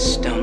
stone.